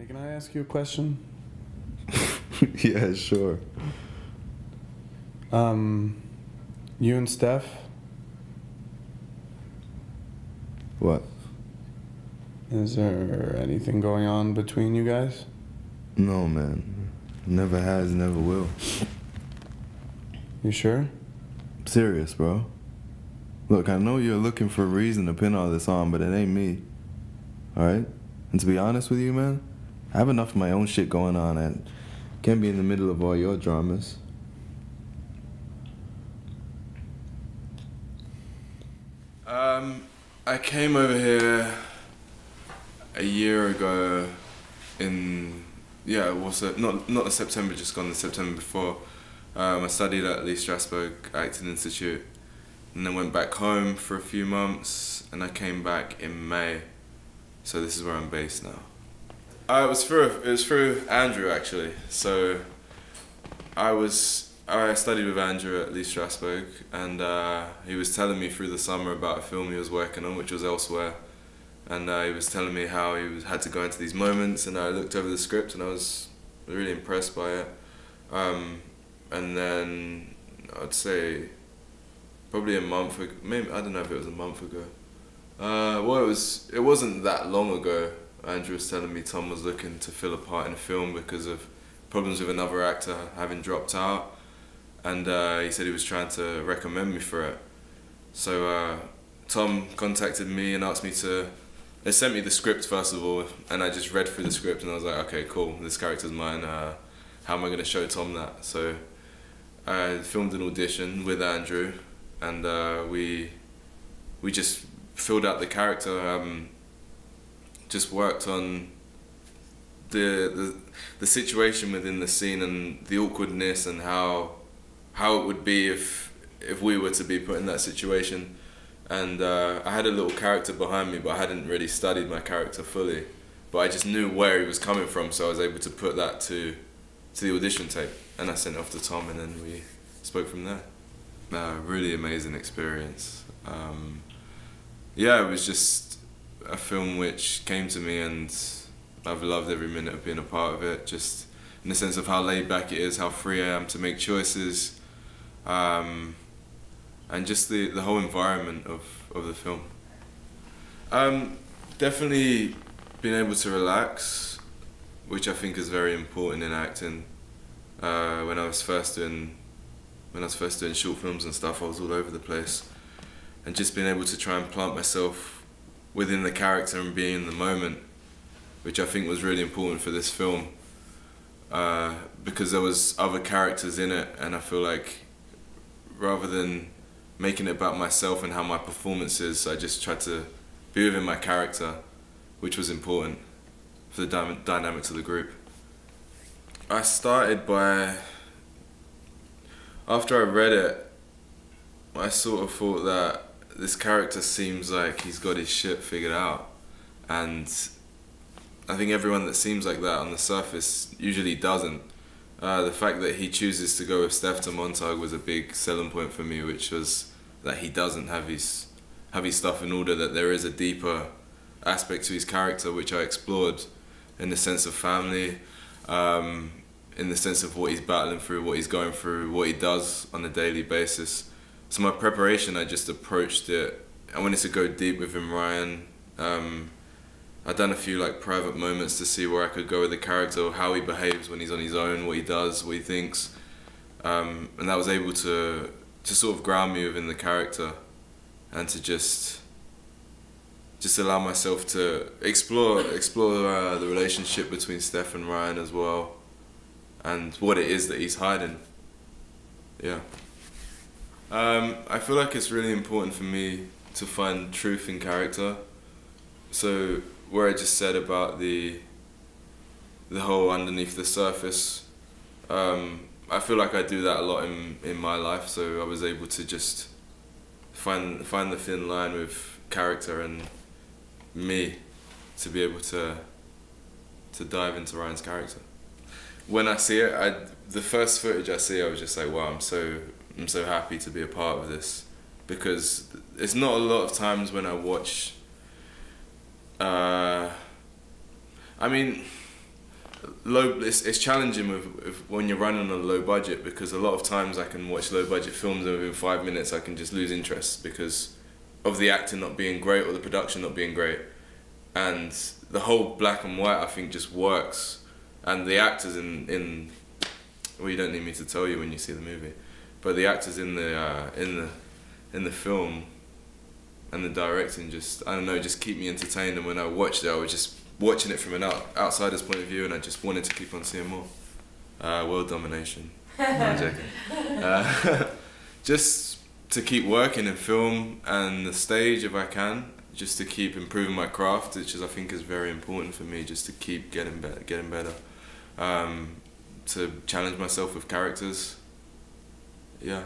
Hey, can I ask you a question? yeah, sure. Um, you and Steph, What? is there anything going on between you guys? No, man. Never has, never will. You sure? Serious, bro. Look, I know you're looking for a reason to pin all this on, but it ain't me. Alright? And to be honest with you, man, I have enough of my own shit going on and can't be in the middle of all your dramas. Um, I came over here a year ago in yeah, what's it? Not not the September just gone, the September before. Um, I studied at the Strasberg Acting Institute, and then went back home for a few months, and I came back in May. So this is where I'm based now. Uh, it was through it was through Andrew actually. So I was I studied with Andrew at Lee Strasberg, and uh, he was telling me through the summer about a film he was working on, which was Elsewhere, and uh, he was telling me how he was, had to go into these moments, and I looked over the script and I was really impressed by it, um, and then I'd say probably a month ago, maybe I don't know if it was a month ago. Uh, well, it was. It wasn't that long ago. Andrew was telling me Tom was looking to fill a part in a film because of problems with another actor having dropped out, and uh, he said he was trying to recommend me for it. So uh, Tom contacted me and asked me to. They sent me the script first of all, and I just read through the script and I was like, okay, cool, this character's mine. Uh, how am I going to show Tom that? So I filmed an audition with Andrew, and uh, we we just filled out the character. Um, just worked on the, the the situation within the scene and the awkwardness and how how it would be if if we were to be put in that situation. And uh, I had a little character behind me, but I hadn't really studied my character fully. But I just knew where he was coming from, so I was able to put that to to the audition tape, and I sent it off to Tom, and then we spoke from there. Uh, really amazing experience. Um, yeah, it was just a film which came to me and I've loved every minute of being a part of it. Just in the sense of how laid back it is, how free I am to make choices, um, and just the, the whole environment of, of the film. Um, definitely being able to relax, which I think is very important in acting. Uh, when I was first doing when I was first doing short films and stuff, I was all over the place, and just being able to try and plant myself within the character and being in the moment, which I think was really important for this film. Uh, because there was other characters in it, and I feel like rather than making it about myself and how my performance is, I just tried to be within my character, which was important for the dy dynamics of the group. I started by after I read it, I sort of thought that this character seems like he's got his shit figured out, and I think everyone that seems like that on the surface usually doesn't. Uh, the fact that he chooses to go with Steph to Montauk was a big selling point for me, which was that he doesn't have his have his stuff in order. That there is a deeper aspect to his character, which I explored in the sense of family, um, in the sense of what he's battling through, what he's going through, what he does on a daily basis. So my preparation, I just approached it. I wanted to go deep with him, Ryan. Um, I'd done a few like private moments to see where I could go with the character, how he behaves when he's on his own, what he does, what he thinks, um, and that was able to to sort of ground me within the character, and to just just allow myself to explore explore uh, the relationship between Steph and Ryan as well, and what it is that he's hiding. Yeah. Um, I feel like it's really important for me to find truth in character. So where I just said about the the whole underneath the surface, um, I feel like I do that a lot in in my life. So I was able to just find find the thin line with character and me to be able to to dive into Ryan's character. When I see it, I the first footage I see, I was just like, wow, I'm so I'm so happy to be a part of this because it's not a lot of times when I watch. Uh, I mean, low. It's, it's challenging with, with when you're running on a low budget because a lot of times I can watch low budget films and within five minutes I can just lose interest because of the acting not being great or the production not being great, and the whole black and white I think just works, and the actors in in well you don't need me to tell you when you see the movie, but the actors in the uh, in the in the film and the directing just I don't know just keep me entertained. And when I watched it I was just watching it from an out, outsider's point of view and I just wanted to keep on seeing more. Uh, world domination. No, I'm joking. Uh, just to keep working in film and the stage if I can just to keep improving my craft which is I think is very important for me just to keep getting better getting better. Um, to challenge myself with characters yeah